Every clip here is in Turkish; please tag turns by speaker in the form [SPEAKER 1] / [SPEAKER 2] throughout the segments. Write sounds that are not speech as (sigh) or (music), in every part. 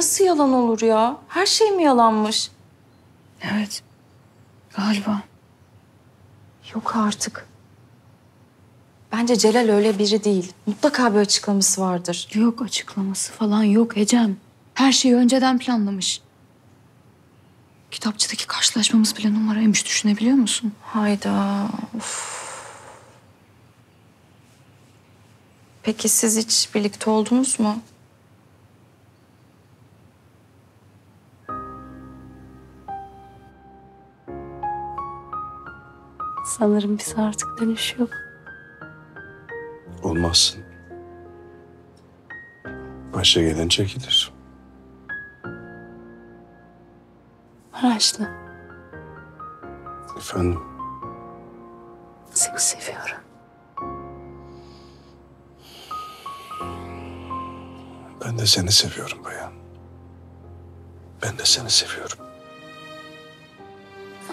[SPEAKER 1] nasıl yalan olur ya? Her şey mi yalanmış?
[SPEAKER 2] Evet. Galiba.
[SPEAKER 1] Yok artık. Bence Celal öyle biri değil. Mutlaka bir açıklaması vardır.
[SPEAKER 2] Yok açıklaması falan yok Ecem. Her şeyi önceden planlamış. Kitapçıdaki karşılaşmamız bile numaraymış düşünebiliyor musun?
[SPEAKER 1] Hayda. Of. Peki siz hiç birlikte oldunuz mu?
[SPEAKER 2] Sanırım biz artık dönüş yok.
[SPEAKER 3] Olmazsın. Başa gelen çekilir.
[SPEAKER 2] Maraşlı.
[SPEAKER 3] Efendim
[SPEAKER 2] Seni seviyorum.
[SPEAKER 3] ben de seni seviyorum bayan. Ben de seni seviyorum.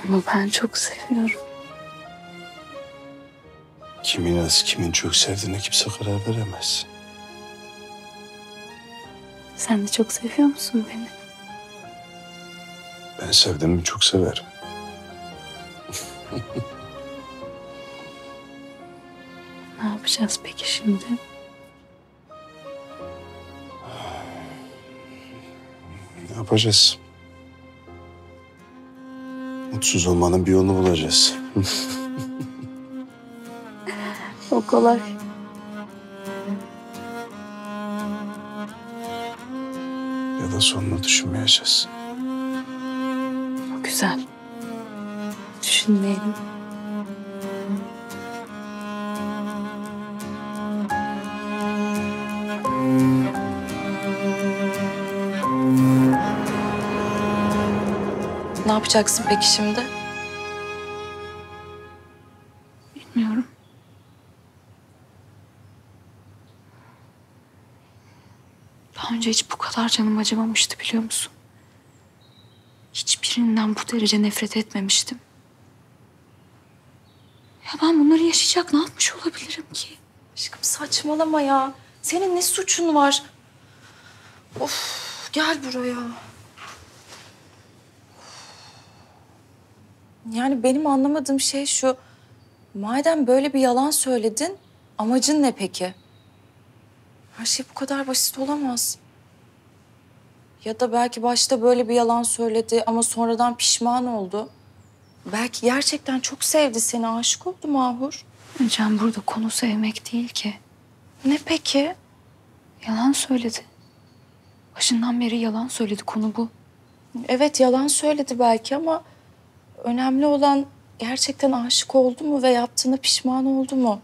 [SPEAKER 2] Ama ben çok seviyorum.
[SPEAKER 3] Kimin az kimin çok sevdiğine kimse karar veremez.
[SPEAKER 2] Sen de çok seviyor musun beni?
[SPEAKER 3] Ben sevdiğimi çok severim.
[SPEAKER 2] Ne yapacağız peki şimdi?
[SPEAKER 3] Ne yapacağız? Mutsuz olmanın bir yolunu bulacağız. (laughs)
[SPEAKER 2] O kolay.
[SPEAKER 3] ya da sonunu düşünmeyeceğiz.
[SPEAKER 2] O güzel. Düşünmeyelim.
[SPEAKER 1] Ne yapacaksın peki şimdi?
[SPEAKER 2] Daha önce hiç bu kadar canım acımamıştı biliyor musun? Hiçbirinden bu derece nefret etmemiştim. Ya ben bunları yaşayacak ne yapmış olabilirim ki?
[SPEAKER 1] Aşkım saçmalama ya. Senin ne suçun var? Of gel buraya. Yani benim anlamadığım şey şu. Madem böyle bir yalan söyledin, amacın ne peki? Her şey bu kadar basit olamaz. Ya da belki başta böyle bir yalan söyledi ama sonradan pişman oldu. Belki gerçekten çok sevdi seni, aşık oldu Mahur.
[SPEAKER 2] Can burada konu sevmek değil ki.
[SPEAKER 1] Ne peki?
[SPEAKER 2] Yalan söyledi. Başından beri yalan söyledi konu bu.
[SPEAKER 1] Evet yalan söyledi belki ama önemli olan gerçekten aşık oldu mu ve yaptığına pişman oldu mu?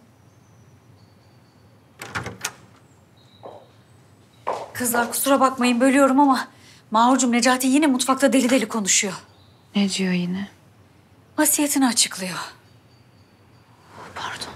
[SPEAKER 4] Kızlar kusura bakmayın bölüyorum ama Mahurcuğum Necati yine mutfakta deli deli konuşuyor.
[SPEAKER 2] Ne diyor yine?
[SPEAKER 4] Vasiyetini açıklıyor. Pardon.